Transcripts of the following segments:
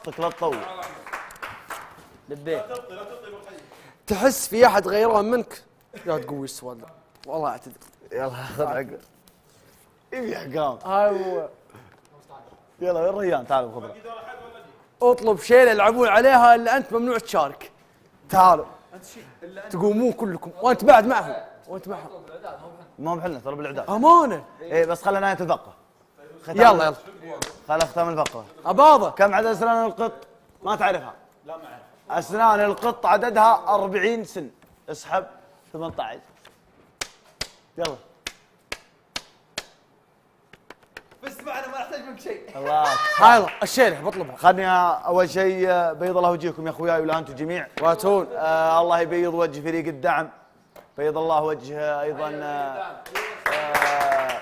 بسطك لا تطول. لبيت تحس في أحد غيران منك؟ لا تقوي السؤال ذا والله أعتذر. يلا خذ عقب إيوه حقام هاي هو. يلا وين ريان تعال خذ اطلب شيله يلعبون عليها إلا أنت ممنوع تشارك. تعالوا. تقومون كلكم. وأنت بعد معهم. وأنت معهم. ما محلنا ترى بالإعداد. أمانة. إيه بس خلينا نهايه الفقره ختام- يلا يلا. خل اختم الفقرة. أباضة. كم عدد أسنان القط؟ ما تعرفها. لا ما أعرف. أسنان القط عددها 40 سن. اسحب 18 يلا. بس معنا ما نحتاج منك شيء. الله. هاي الشيله بطلبها خلني أول شيء بيض الله وجهكم يا أخوياي ولا أنتم جميع واتون. آه الله يبيض وجه فريق الدعم. بيض الله وجه أيضا آه آه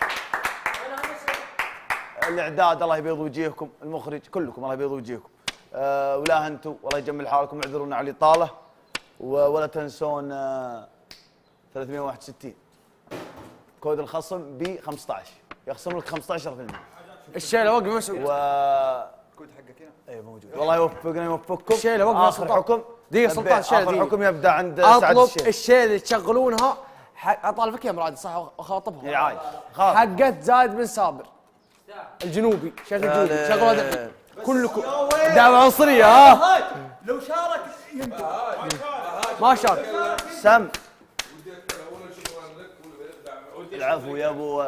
الإعداد الله يبيض وجيهكم المخرج كلكم الله يبيض وجيهكم آه ولا أنتم والله يجمل حالكم اعذرونا على الإطالة. ولا تنسون آه 361 كود الخصم ب 15 يخصم لك 15% الشيله وقف مسعود و كود حقك هنا. اي موجود. والله يوفقنا يوفقكم. الشيلة وقف آخر. حكم. دقيقة سلطان، الشيلة آخر. حكم يبدأ عند سعد أطلب الشيخ. الشيله اللي تشغلونها. أطالبك يا مرادي صح؟ أخاطبها. يا عايش. حقت زايد بن صابر. الجنوبي. شيخ الجنوبي. شغلوا هذا كلكم. دعوة عنصرية ها؟ لو شارك ما شارك. سم. العفو يا أبو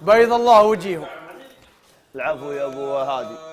بيض الله وجيههم العفو يا أبو هادي.